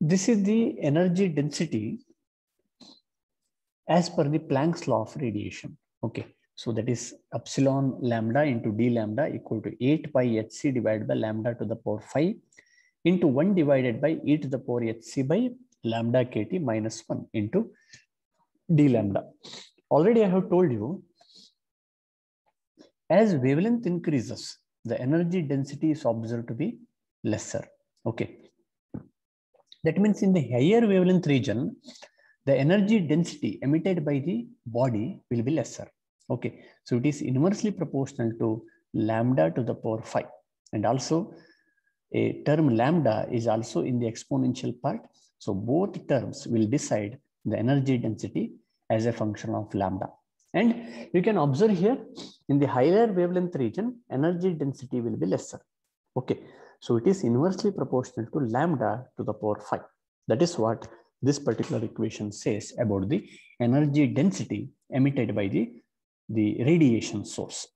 This is the energy density as per the Planck's law of radiation. Okay, so that is epsilon lambda into d lambda equal to 8 pi hc divided by lambda to the power 5 into 1 divided by e to the power hc by lambda kt minus 1 into d lambda. Already I have told you, as wavelength increases, the energy density is observed to be lesser. Okay. That means in the higher wavelength region, the energy density emitted by the body will be lesser. Okay, so it is inversely proportional to lambda to the power 5. And also a term lambda is also in the exponential part. So both terms will decide the energy density as a function of lambda. And you can observe here in the higher wavelength region, energy density will be lesser. Okay, so it is inversely proportional to lambda to the power 5. That is what this particular equation says about the energy density emitted by the, the radiation source.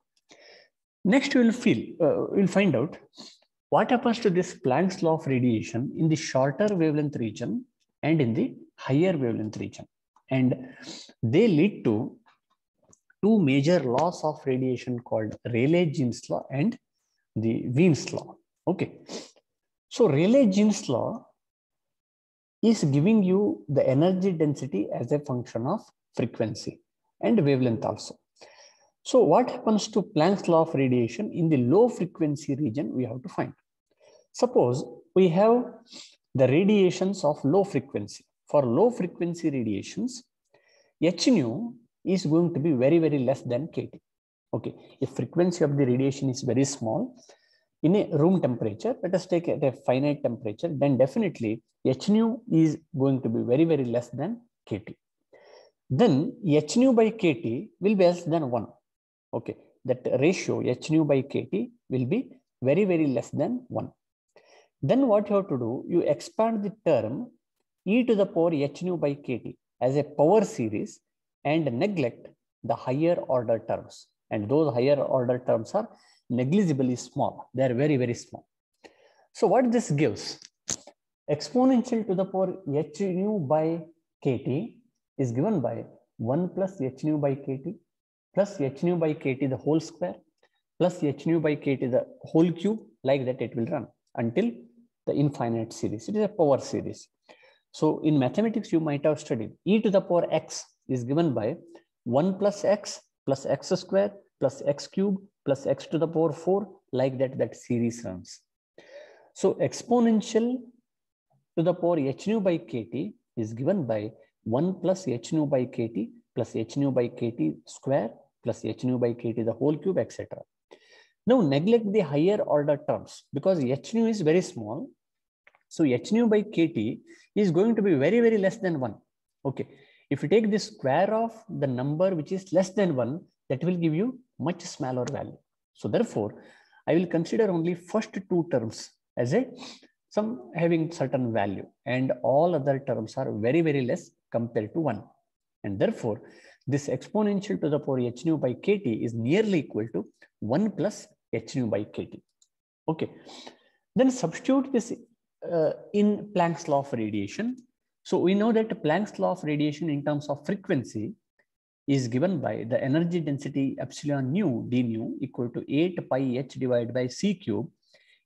Next, we will feel, uh, we'll find out what happens to this Planck's law of radiation in the shorter wavelength region and in the higher wavelength region. And they lead to two major laws of radiation called Rayleigh-Jeans law and the Wien's law. Okay. So Rayleigh-Jeans law is giving you the energy density as a function of frequency and wavelength also. So what happens to Planck's law of radiation in the low frequency region we have to find. Suppose we have the radiations of low frequency. For low frequency radiations, h nu is going to be very, very less than kT. Okay, if frequency of the radiation is very small, in a room temperature, let us take at a finite temperature, then definitely h nu is going to be very, very less than kT. Then h nu by kT will be less than 1. Okay, that ratio h nu by kT will be very, very less than 1. Then what you have to do, you expand the term e to the power h nu by kT as a power series and neglect the higher order terms. And those higher order terms are negligibly small. They are very, very small. So what this gives, exponential to the power h nu by kt is given by 1 plus h nu by kt plus h nu by kt the whole square plus h nu by kt the whole cube like that it will run until the infinite series. It is a power series. So in mathematics, you might have studied e to the power x is given by 1 plus x plus x square plus x cube plus x to the power 4 like that that series runs. So exponential to the power h nu by kt is given by 1 plus h nu by kt plus h nu by kt square plus h nu by kt the whole cube etc. Now neglect the higher order terms because h nu is very small. So h nu by kt is going to be very, very less than 1. Okay. If you take the square of the number which is less than 1, that will give you much smaller value. So therefore, I will consider only first two terms as a some having certain value and all other terms are very, very less compared to 1. And therefore, this exponential to the power h nu by kt is nearly equal to 1 plus h nu by kt. Okay. Then substitute this uh, in Planck's law of radiation. So we know that Planck's law of radiation in terms of frequency is given by the energy density epsilon nu d nu equal to 8 pi h divided by c cube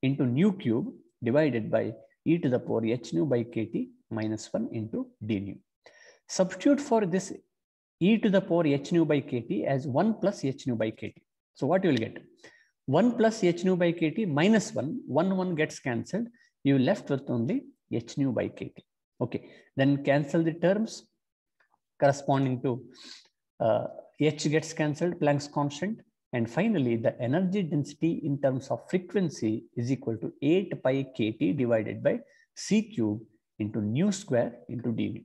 into nu cube divided by e to the power h nu by kt minus 1 into d nu. Substitute for this e to the power h nu by kt as 1 plus h nu by kt. So what you will get? 1 plus h nu by kt minus 1, 1, 1 gets cancelled. You left with only h nu by kt. Okay, then cancel the terms corresponding to uh, h gets cancelled, Planck's constant. And finally, the energy density in terms of frequency is equal to 8 pi kt divided by c cube into nu square into dv.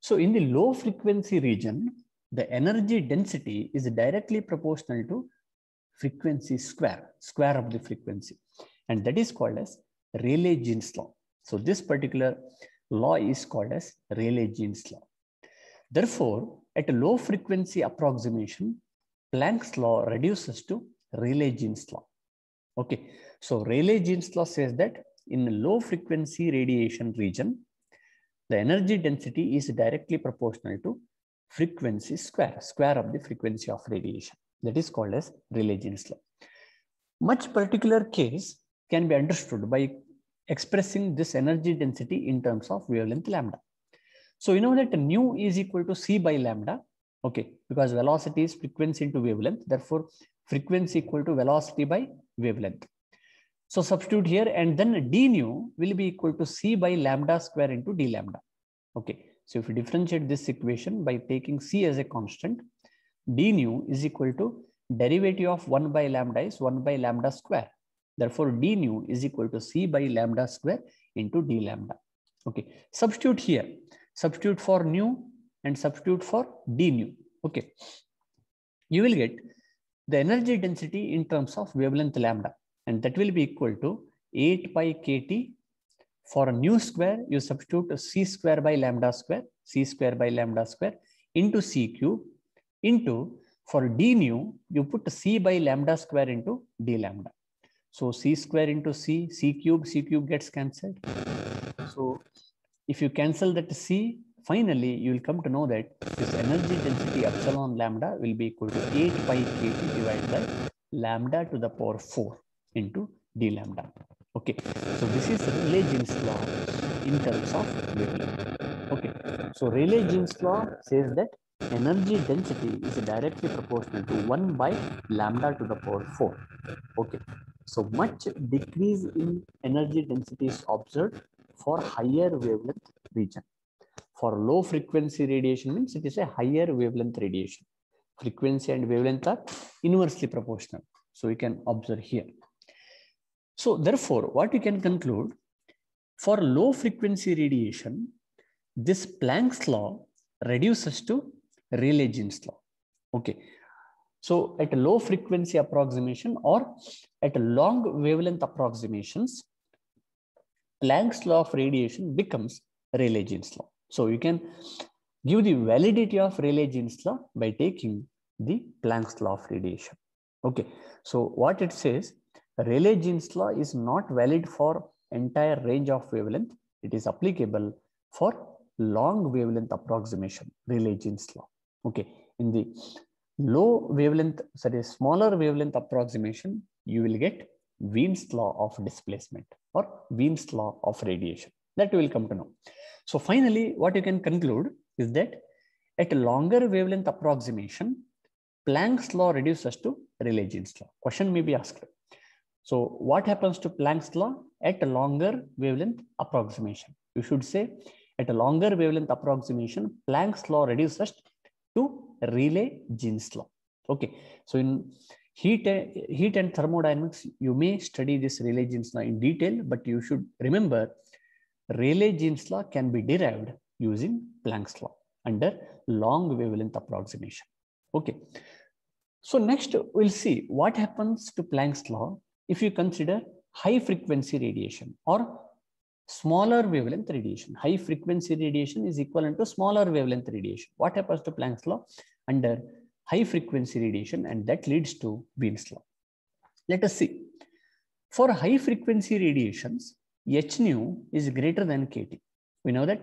So in the low frequency region, the energy density is directly proportional to frequency square, square of the frequency. And that is called as Rayleigh-Jeans law. So this particular law is called as Rayleigh-Jeans law. Therefore, at a low frequency approximation, Planck's law reduces to Rayleigh-Jeans law. Okay, so Rayleigh-Jeans law says that in a low frequency radiation region, the energy density is directly proportional to frequency square, square of the frequency of radiation. That is called as Rayleigh-Jeans law. Much particular case can be understood by expressing this energy density in terms of wavelength lambda. So you know that nu is equal to c by lambda, okay, because velocity is frequency into wavelength. Therefore, frequency equal to velocity by wavelength. So substitute here and then d nu will be equal to c by lambda square into d lambda. Okay, so if you differentiate this equation by taking c as a constant, d nu is equal to derivative of 1 by lambda is 1 by lambda square. Therefore, d nu is equal to c by lambda square into d lambda. Okay, substitute here, substitute for nu and substitute for d nu. Okay, you will get the energy density in terms of wavelength lambda, and that will be equal to 8 pi kt. For nu square, you substitute c square by lambda square, c square by lambda square into c cube into for d nu, you put c by lambda square into d lambda. So c square into c, c cube, c cube gets cancelled. So if you cancel that c, finally you will come to know that this energy density epsilon lambda will be equal to 8 pi kT divided by lambda to the power 4 into d lambda. Okay, so this is Rayleigh-Jeans law in terms of wavelength. Okay, so Rayleigh-Jeans law says that energy density is directly proportional to 1 by lambda to the power 4. Okay, so much decrease in energy density is observed for higher wavelength region. For low frequency radiation means it is a higher wavelength radiation. Frequency and wavelength are inversely proportional. So you can observe here. So therefore, what you can conclude, for low frequency radiation, this Planck's law reduces to Rayleigh-Jeans law. Okay. So at low frequency approximation or at long wavelength approximations, Planck's law of radiation becomes Rayleigh-Jeans law. So you can give the validity of Rayleigh-Jeans law by taking the Planck's law of radiation. Okay. So what it says, Rayleigh-Jeans law is not valid for entire range of wavelength. It is applicable for long wavelength approximation, Rayleigh-Jeans law. Okay, in the low wavelength, sorry, smaller wavelength approximation, you will get Wien's law of displacement or Wien's law of radiation. That you will come to know. So finally, what you can conclude is that at a longer wavelength approximation, Planck's law reduces to Rayleigh-Jeans law. Question may be asked. So what happens to Planck's law at a longer wavelength approximation? You should say at a longer wavelength approximation, Planck's law reduces to Rayleigh-Jeans law. Okay, so in heat, heat and thermodynamics, you may study this Rayleigh-Jeans law in detail, but you should remember Rayleigh-Jeans law can be derived using Planck's law under long wavelength approximation. Okay, so next we'll see what happens to Planck's law if you consider high frequency radiation or smaller wavelength radiation. High frequency radiation is equivalent to smaller wavelength radiation. What happens to Planck's law under high frequency radiation and that leads to Wien's law. Let us see. For high frequency radiations, h nu is greater than kt. We know that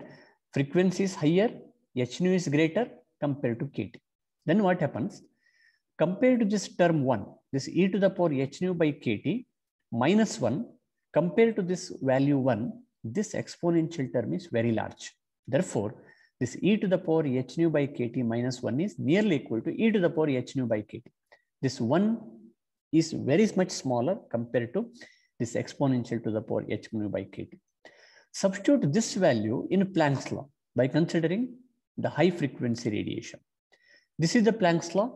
frequency is higher, h nu is greater compared to kt. Then what happens? Compared to this term 1, this e to the power h nu by kt minus 1, compared to this value 1, this exponential term is very large. Therefore, this e to the power h nu by kt minus 1 is nearly equal to e to the power h nu by kt. This 1 is very much smaller compared to this exponential to the power h nu by kt. Substitute this value in Planck's law by considering the high frequency radiation. This is the Planck's law.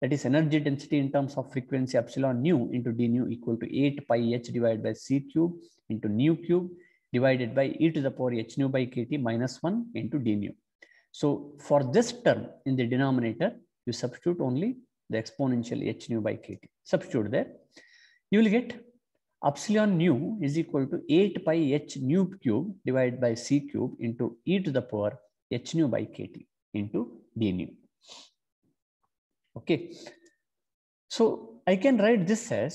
That is energy density in terms of frequency epsilon nu into d nu equal to 8 pi h divided by c cube into nu cube divided by e to the power h nu by kt minus 1 into d nu. So for this term in the denominator, you substitute only the exponential h nu by kt. Substitute there. You will get epsilon nu is equal to 8 pi h nu cube divided by c cube into e to the power h nu by kt into d nu. Okay. So I can write this as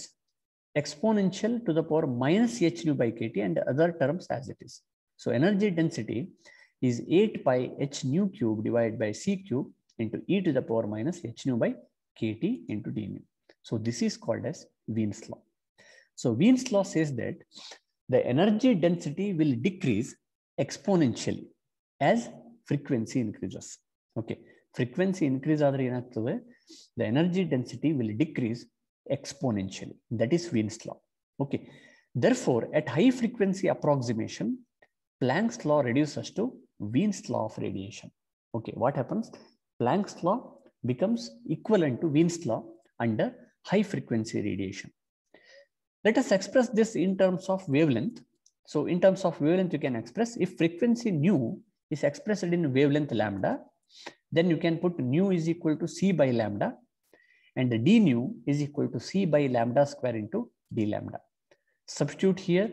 exponential to the power minus h nu by kt and other terms as it is. So energy density is 8 pi h nu cube divided by c cube into e to the power minus h nu by kt into d nu. So this is called as Wien's law. So Wien's law says that the energy density will decrease exponentially as frequency increases. Okay, frequency increase ಆದರೆ ಏನಾಗ್ತದೆ the energy density will decrease exponentially. That is Wien's law. Okay, therefore at high frequency approximation, Planck's law reduces to Wien's law of radiation. Okay, what happens? Planck's law becomes equivalent to Wien's law under high frequency radiation. Let us express this in terms of wavelength. So in terms of wavelength, you can express if frequency nu is expressed in wavelength lambda, then you can put nu is equal to c by lambda and the d nu is equal to c by lambda square into d lambda. Substitute here,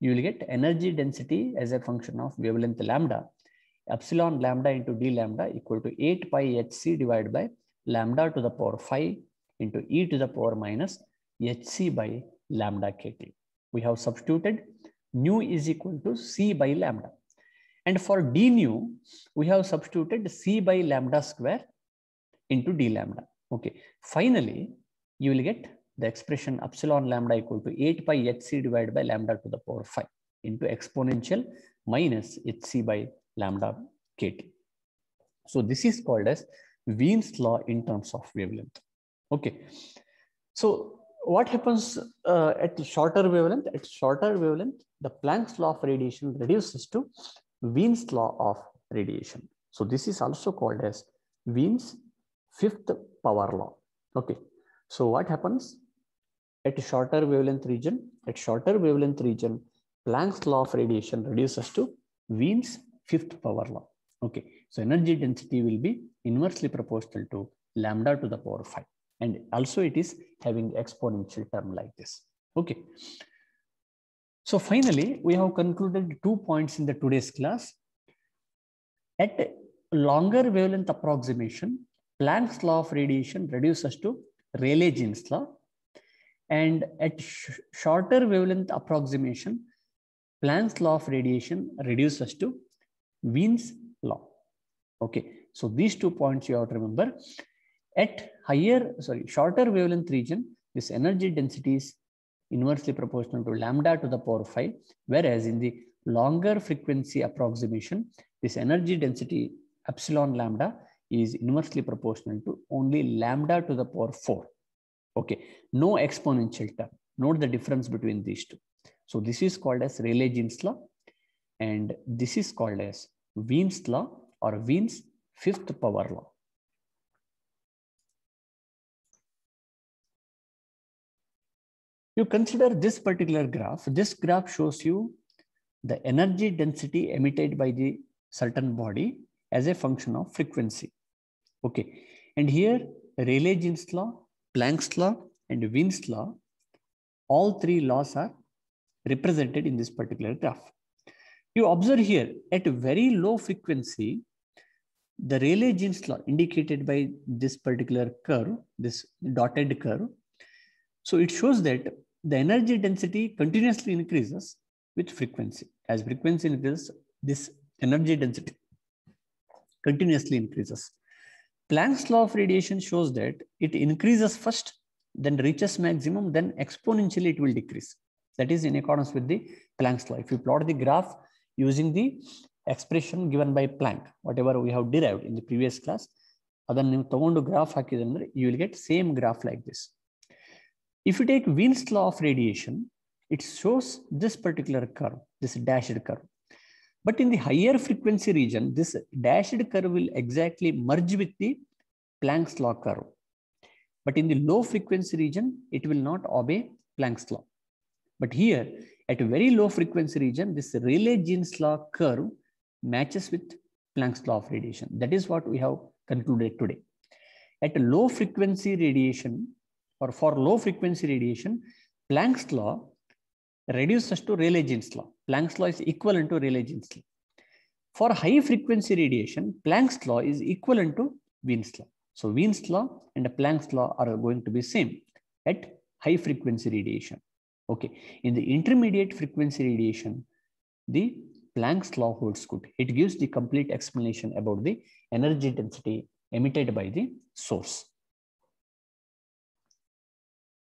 you will get energy density as a function of wavelength lambda epsilon lambda into d lambda equal to 8 pi hc divided by lambda to the power 5 into e to the power minus hc by lambda kt. We have substituted nu is equal to c by lambda. And for d nu, we have substituted c by lambda square into d lambda. Okay. Finally, you will get the expression epsilon lambda equal to 8 pi hc divided by lambda to the power 5 into exponential minus hc by lambda kt. So this is called as Wien's law in terms of wavelength. Okay. So what happens uh, at shorter wavelength? At shorter wavelength, the Planck's law of radiation reduces to Wien's law of radiation. So this is also called as Wien's fifth power law. Okay. So what happens at shorter wavelength region? At shorter wavelength region, Planck's law of radiation reduces to Wien's fifth power law. Okay, so energy density will be inversely proportional to lambda to the power 5. And also it is having exponential term like this. Okay. So finally, we have concluded two points in the today's class. At longer wavelength approximation, Planck's law of radiation reduces to Rayleigh-Jeans law. And at sh shorter wavelength approximation, Planck's law of radiation reduces to Wien's law. Okay, so these two points you have to remember. At higher, sorry, shorter wavelength region, this energy density is inversely proportional to lambda to the power 5, whereas in the longer frequency approximation, this energy density epsilon lambda is inversely proportional to only lambda to the power 4. Okay, no exponential term. Note the difference between these two. So this is called as Rayleigh-Jeans law, and this is called as Wien's law or Wien's fifth power law. You consider this particular graph. This graph shows you the energy density emitted by the certain body as a function of frequency. Okay, and here Rayleigh-Jeans law, Planck's law, and Wien's law, all three laws are represented in this particular graph. You observe here at a very low frequency, the Rayleigh-Jeans law indicated by this particular curve, this dotted curve. So it shows that the energy density continuously increases with frequency. As frequency increases, this energy density continuously increases. Planck's law of radiation shows that it increases first, then reaches maximum, then exponentially it will decrease. That is in accordance with the Planck's law. If you plot the graph using the expression given by Planck, whatever we have derived in the previous class, ಅದನ್ನು ನೀವು ತಗೊಂಡು graph ಹಾಕಿದ್ರೆ you will get same graph like this. If you take Wien's law of radiation, it shows this particular curve, this dashed curve. But in the higher frequency region, this dashed curve will exactly merge with the Planck's law curve. But in the low frequency region, it will not obey Planck's law. But here, at a very low frequency region, this Rayleigh-Jeans law curve matches with Planck's law of radiation. That is what we have concluded today. At a low frequency radiation, or for low frequency radiation, Planck's law reduces to Rayleigh-Jeans law. Planck's law is equivalent to Rayleigh-Jeans law. For high frequency radiation, Planck's law is equivalent to Wien's law. So Wien's law and Planck's law are going to be same at high frequency radiation. Okay. In the intermediate frequency radiation, the Planck's law holds good. It gives the complete explanation about the energy density emitted by the source.